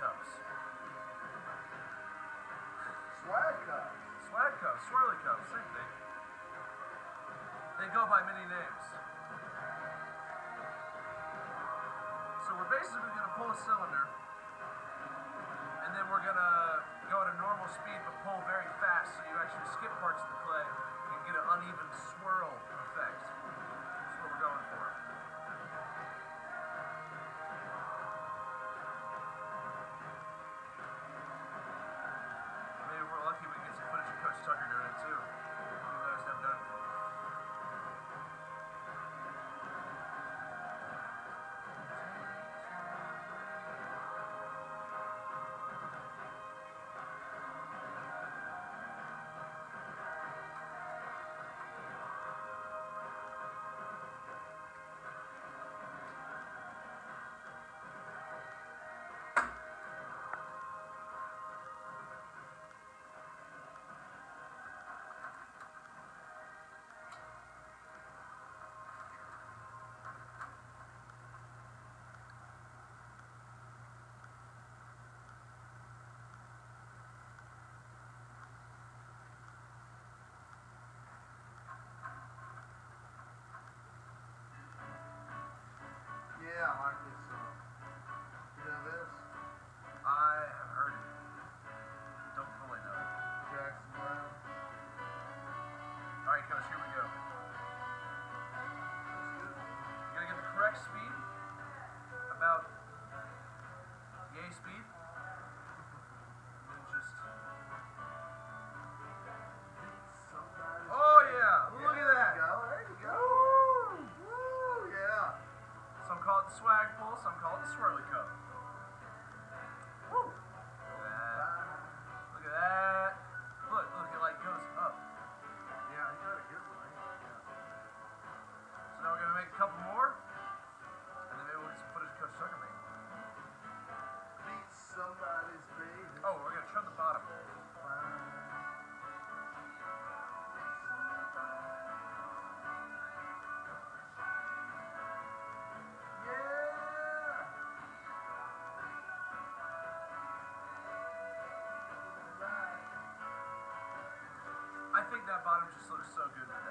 cups. Swag cups. Swag cups, swirly cups, same thing. They go by many names. So we're basically gonna pull a cylinder, and then we're gonna go at a normal speed but pull very fast so you actually skip parts of the clay and get an uneven swirl effect. That's what we're going for. It the swirly cup. Woo! Look at that. Look. Look, it like goes up. Yeah, got a good one. So now we're gonna make a couple more, that bottom just looks so good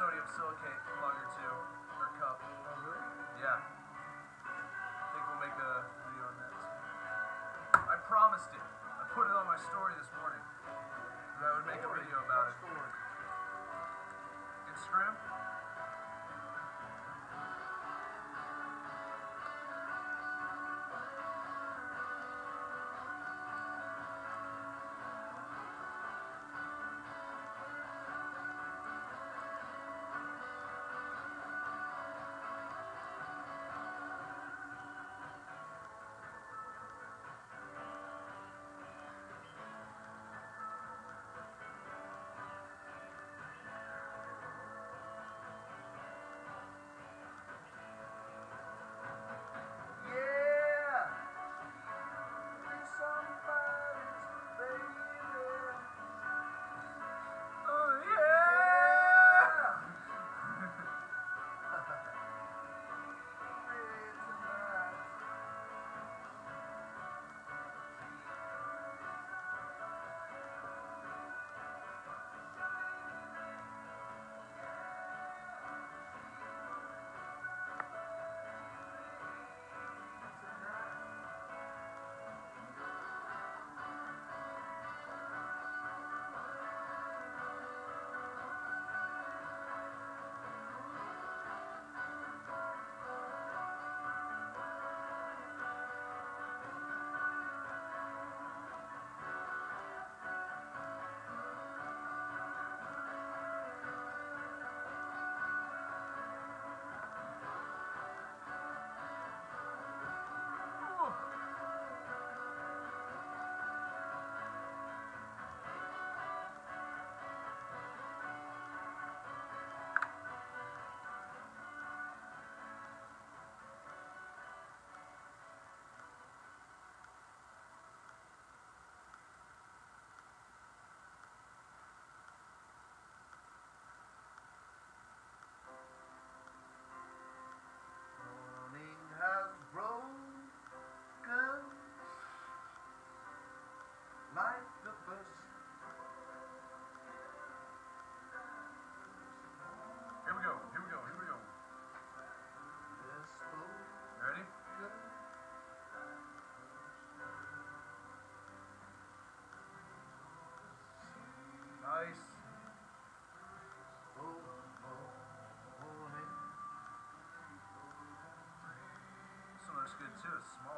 sodium silicate plug or two or cup. Oh, really? Yeah. I think we'll make a video on that. I promised it. I put it on my story this morning. Ice. Oh, oh, oh. This one looks good too. It's.